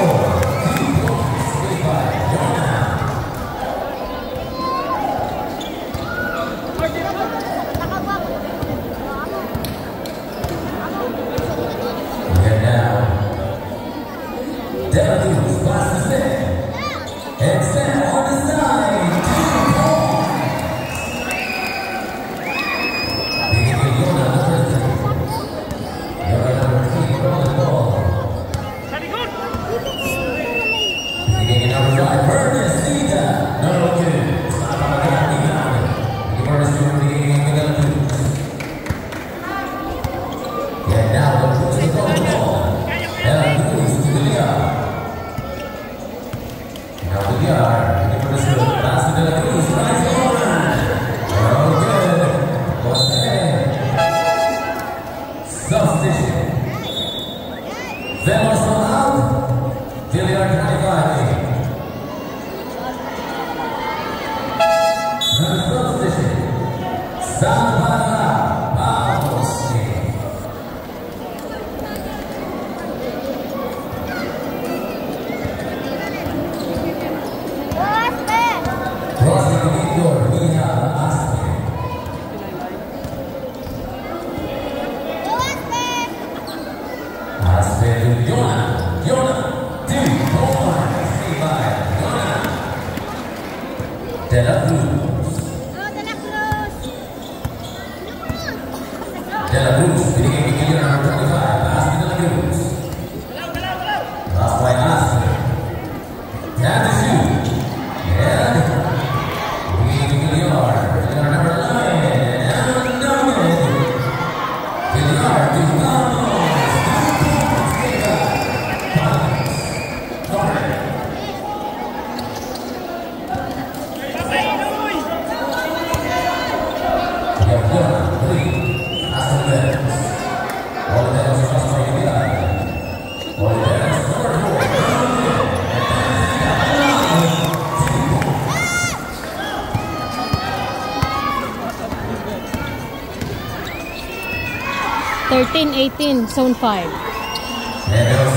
고 1918, Zone 5.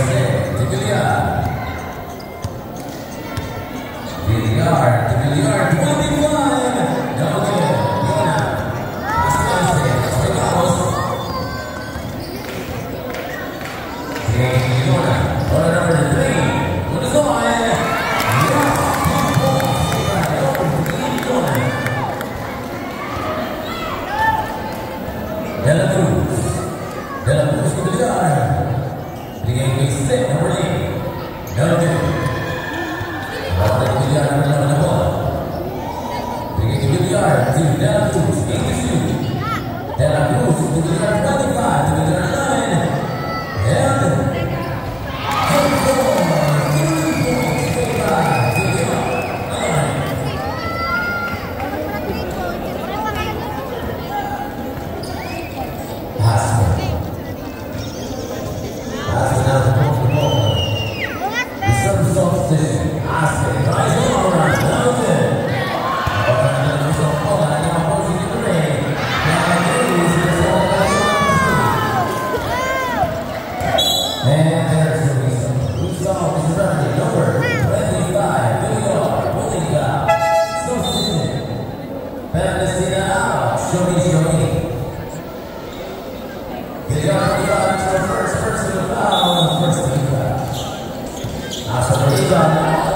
Viviana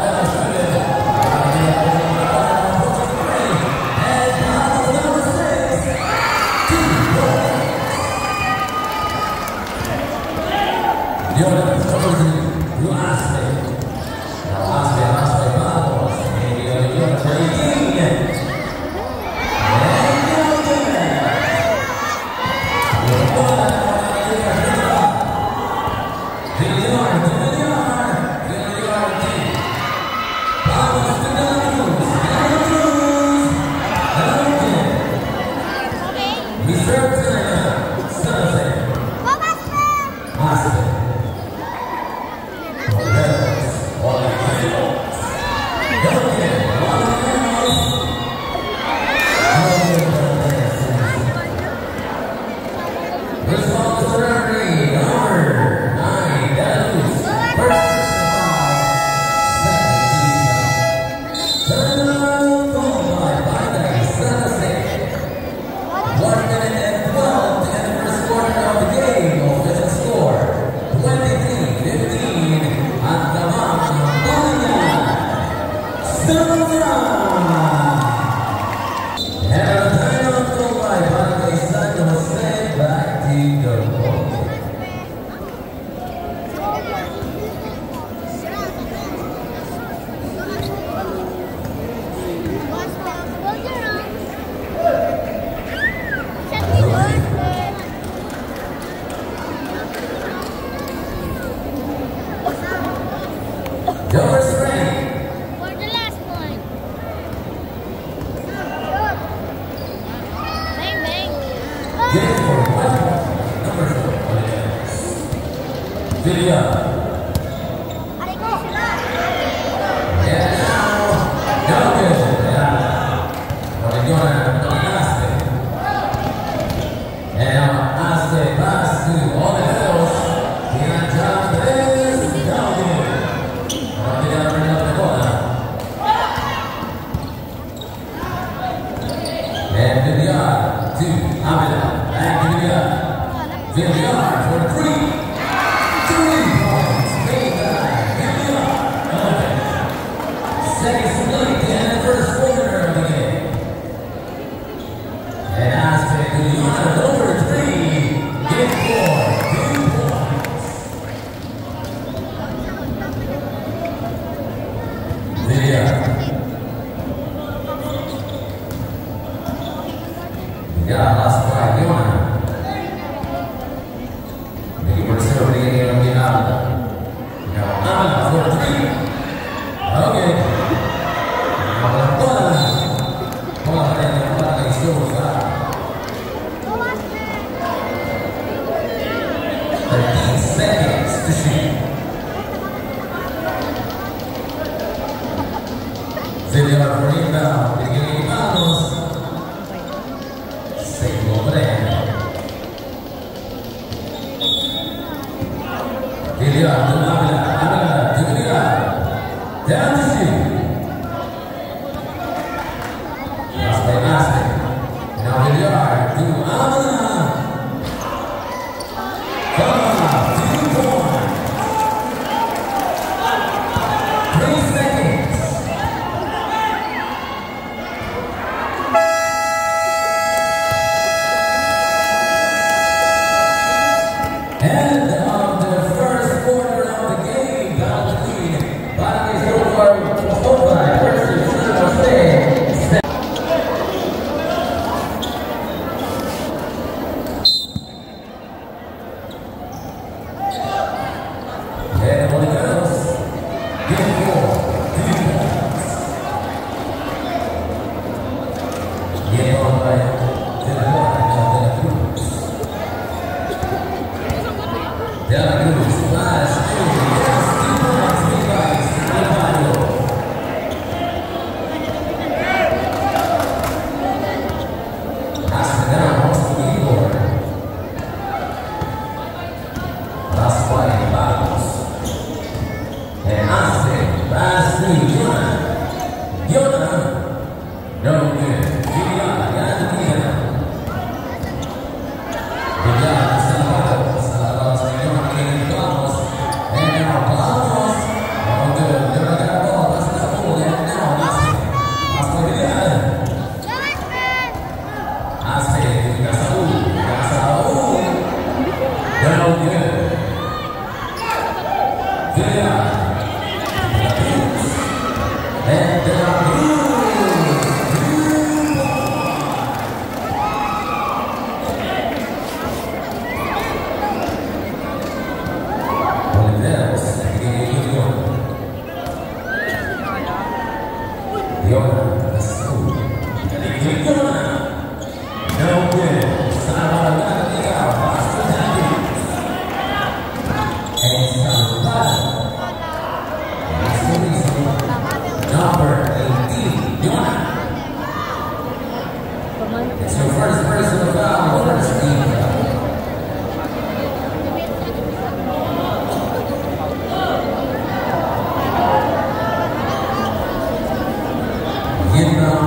when the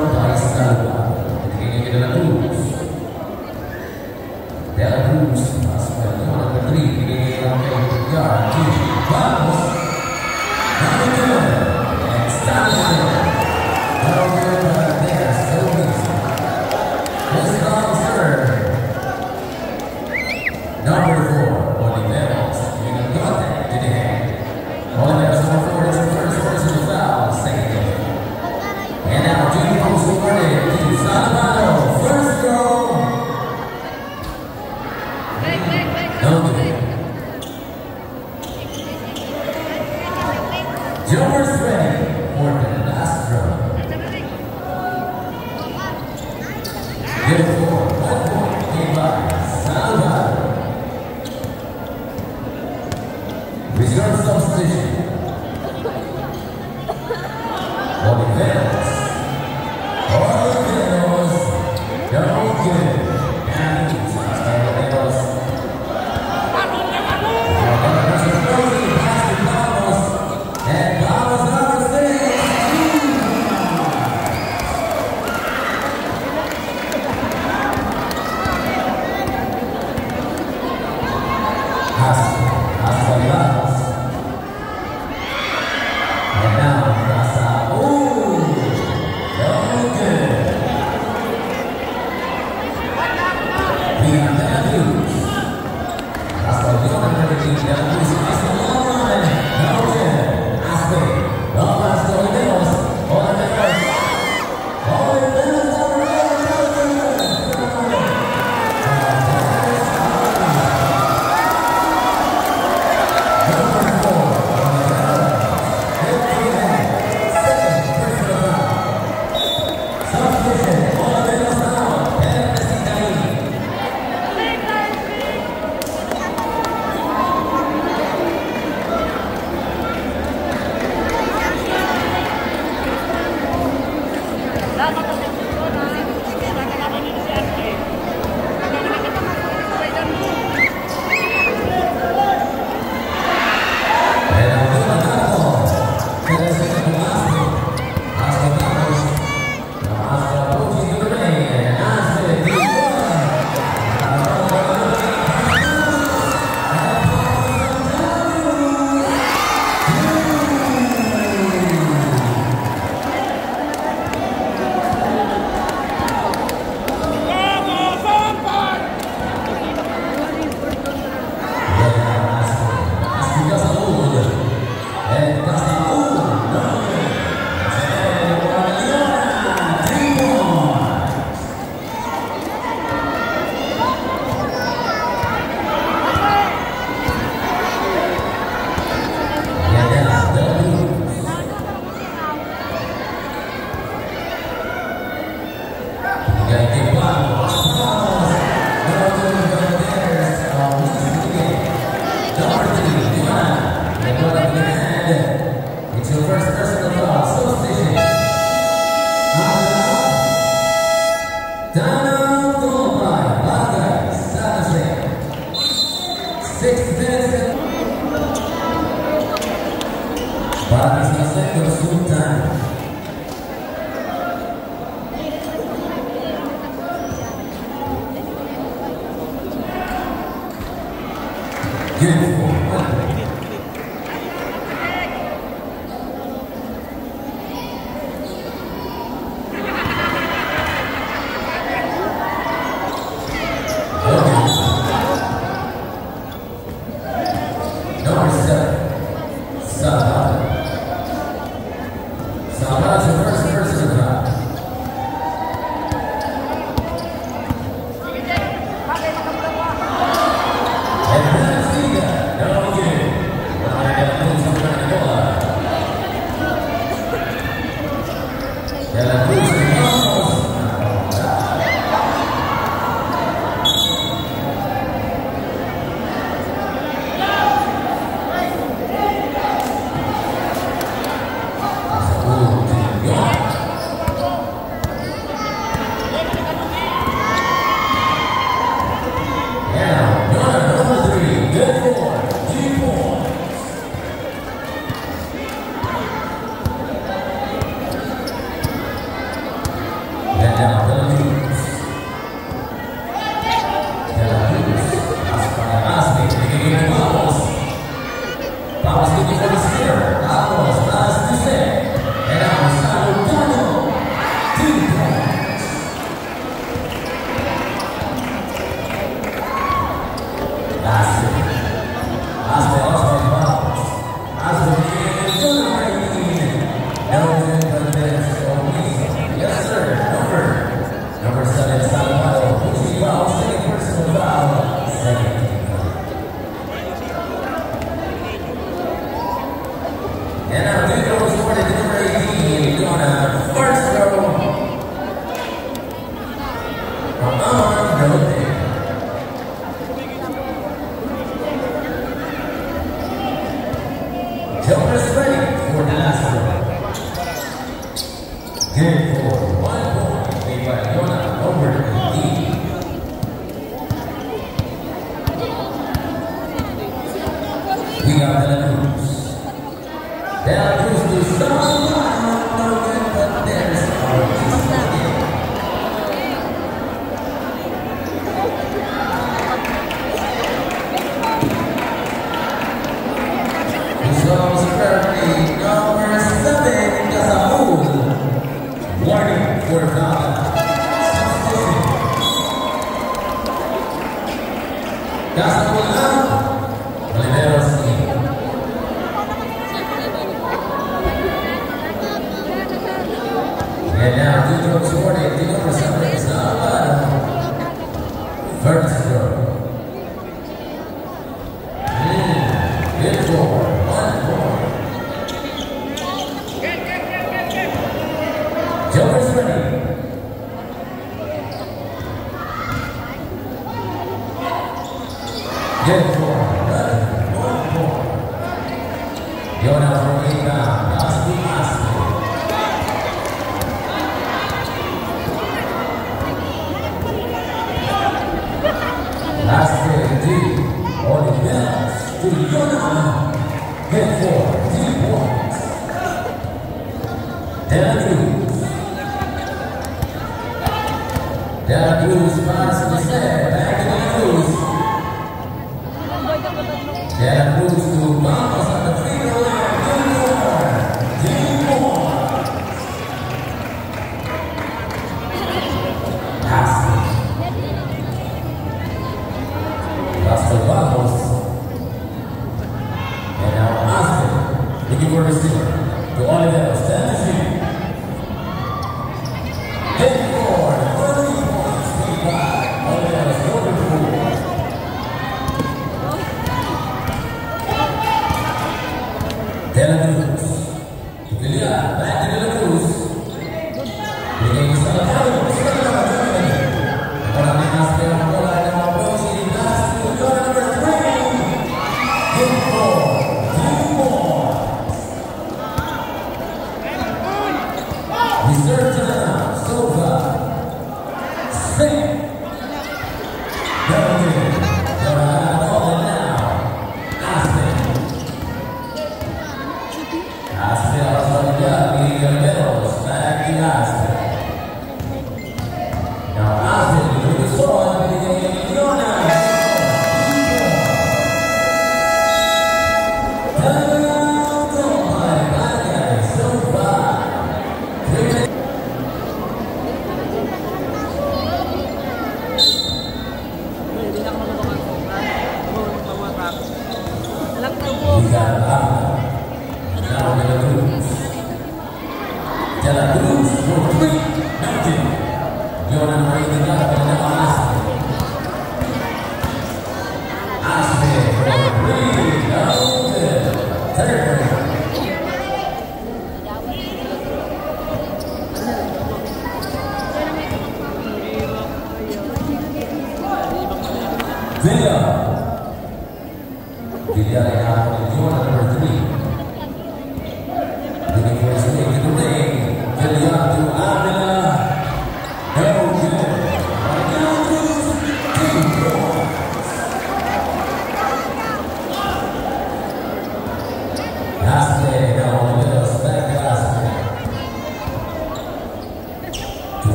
five.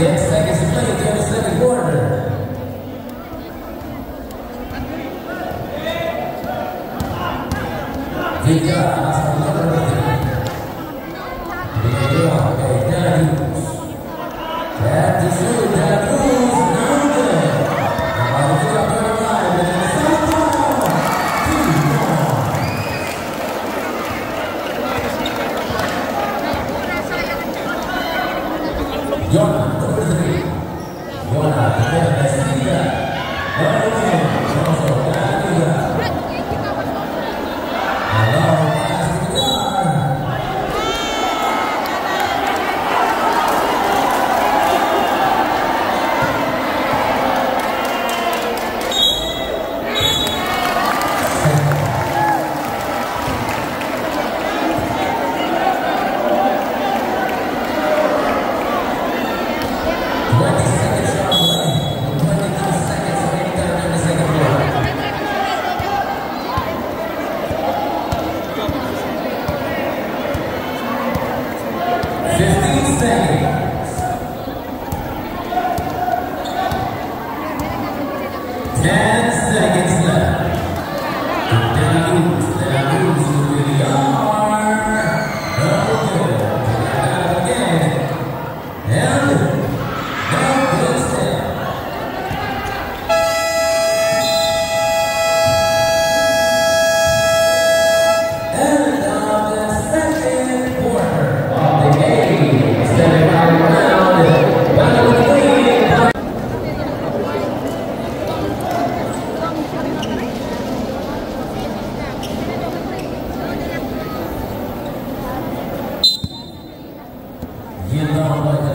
Yes, I guess the play during the second quarter. Vika. 아, 네.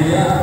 Five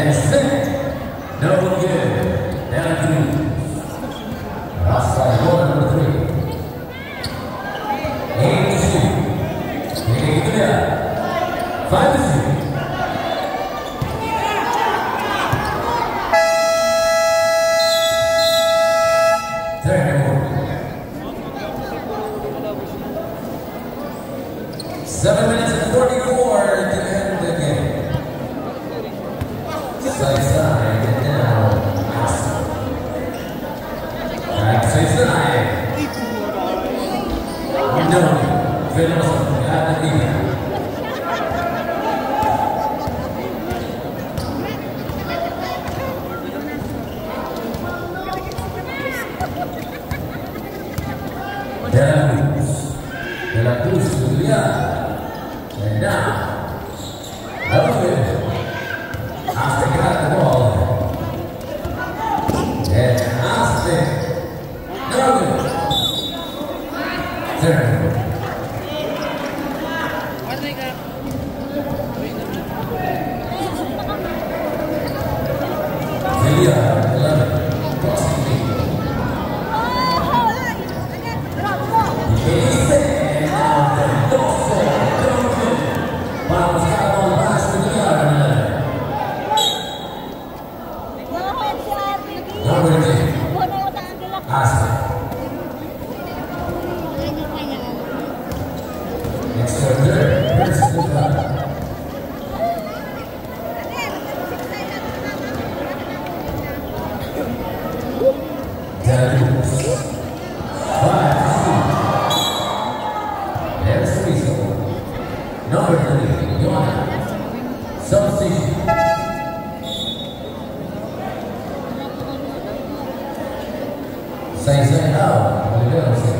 É, Say, say, how?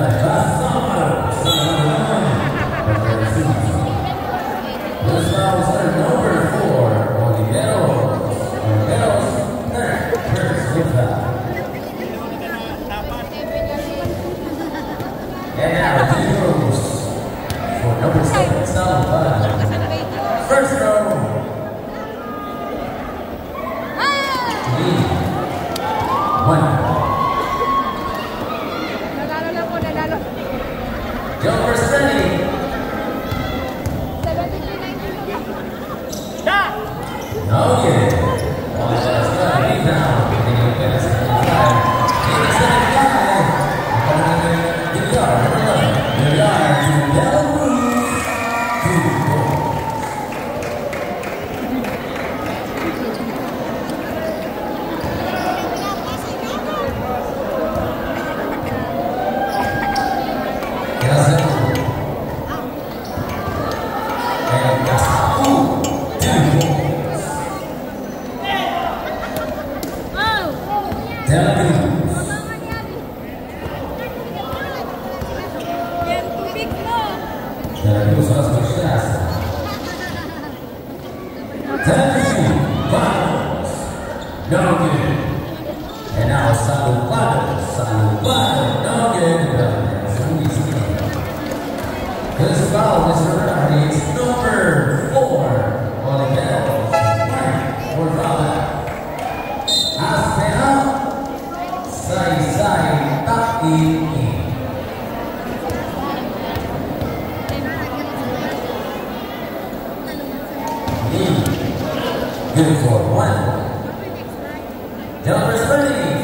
Good for one. Number 30